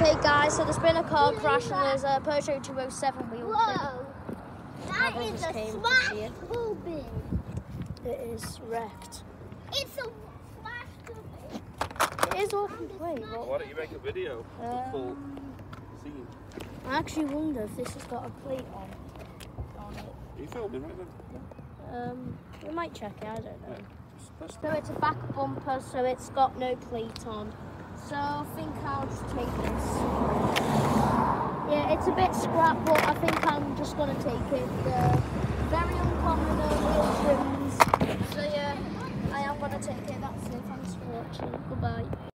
Okay, guys, so there's been a car crash and there's a Peugeot 207 wheel. Whoa! That Brother is just a came to smash see it. too big. It is wrecked. It's a smash too big. It is open plate, but Why don't you make a video? Um, Full scene. I actually wonder if this has got a plate on, on it. Are you filming right then? Um, we might check it, I don't know. That's, So it's a back bumper, so it's got no plate on. So I think I'll just take this. Yeah, it's a bit scrap, but I think I'm just gonna take it. Very uncommon trims. So yeah, I am gonna take it. That's it. Thanks for watching. Goodbye.